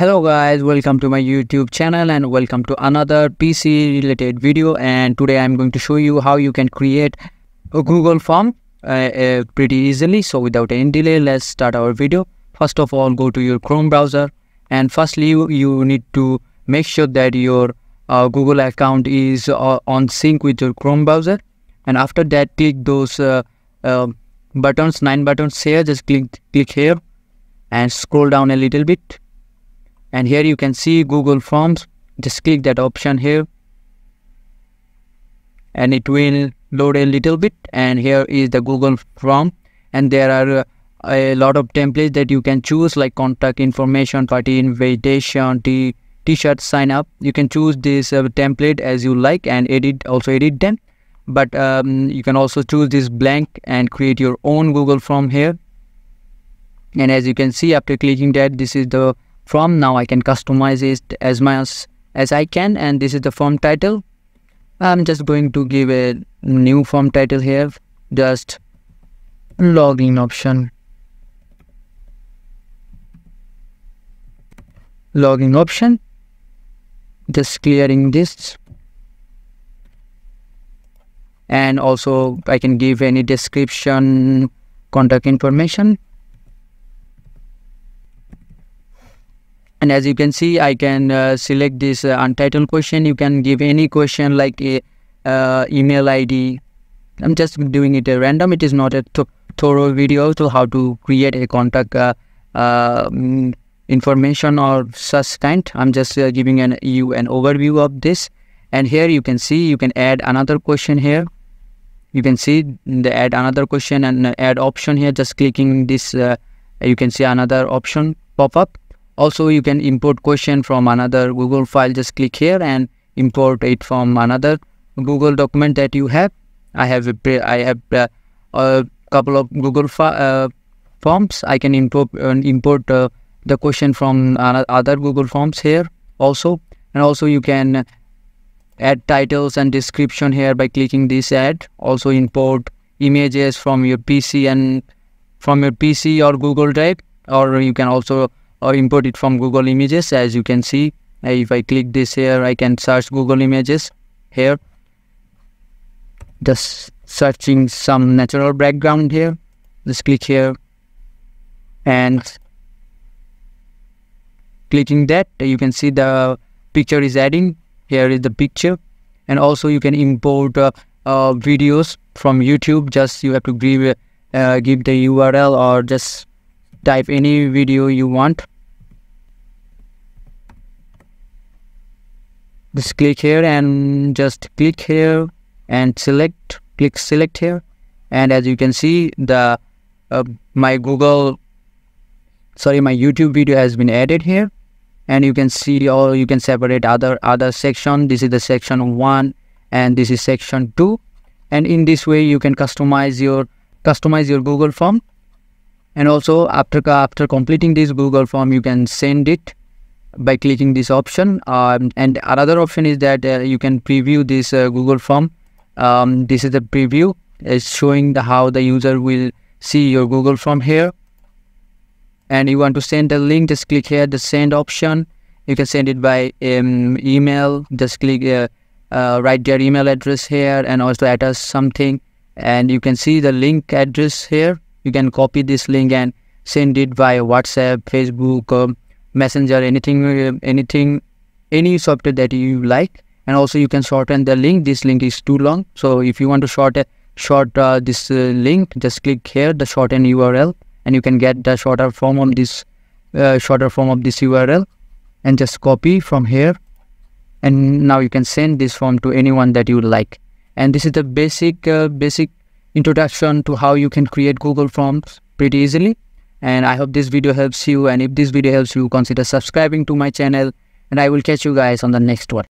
hello guys welcome to my youtube channel and welcome to another pc related video and today i'm going to show you how you can create a google form uh, uh, pretty easily. So without any delay let's start our video. First of all go to your chrome browser and firstly you, you need to make sure that your uh, google account is uh, on sync with your chrome browser. And after that click those uh, uh, buttons nine buttons here. Just click click here and scroll down a little bit and here you can see Google Forms. Just click that option here. And it will load a little bit. And here is the Google form. And there are uh, a lot of templates that you can choose like contact information party invitation t-shirt sign up. You can choose this uh, template as you like and edit also edit them. But um, you can also choose this blank and create your own Google form here. And as you can see after clicking that this is the from. Now I can customize it as much as I can and this is the form title. I'm just going to give a new form title here. Just login option. Login option. Just clearing this. And also I can give any description contact information and as you can see I can uh, select this uh, untitled question. You can give any question like a uh, email ID I'm just doing it at random. It is not a thorough video to how to create a contact uh, um, information or such kind. I'm just uh, giving an you an overview of this. And here you can see you can add another question here. You can see the add another question and add option here. Just clicking this uh, you can see another option pop up also you can import question from another google file. Just click here and import it from another google document that you have. I have a, i have uh, a couple of google uh, forms. I can import uh, import uh, the question from other google forms here also. And also you can add titles and description here by clicking this add. Also import images from your pc and from your pc or google drive. Or you can also or import it from Google Images. As you can see if I click this here I can search Google Images here. Just searching some natural background here. Just click here and clicking that you can see the picture is adding. Here is the picture. And also you can import uh, uh, videos from YouTube. Just you have to give uh, give the URL or just type any video you want just click here and just click here and select click select here. And as you can see the uh, my google sorry my youtube video has been added here. And you can see or you can separate other other section. This is the section one and this is section two. And in this way you can customize your customize your google form. And also after after completing this google form you can send it by clicking this option um, and another option is that uh, you can preview this uh, google form. Um, this is the preview. It's showing the how the user will see your google form here. And you want to send a link just click here the send option. You can send it by um, email. Just click uh, uh, write their email address here and also attach something. And you can see the link address here. You can copy this link and send it via whatsapp facebook um, messenger anything anything any software that you like. And also you can shorten the link. This link is too long. So if you want to short short uh, this uh, link just click here the shorten url and you can get the shorter form of this uh, shorter form of this url and just copy from here. And now you can send this form to anyone that you like. And this is the basic uh, basic introduction to how you can create google forms pretty easily and i hope this video helps you and if this video helps you consider subscribing to my channel and i will catch you guys on the next one